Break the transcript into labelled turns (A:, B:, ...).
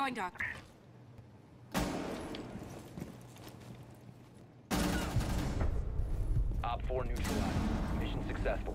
A: Going down.
B: Op 4 neutralized. Mission successful.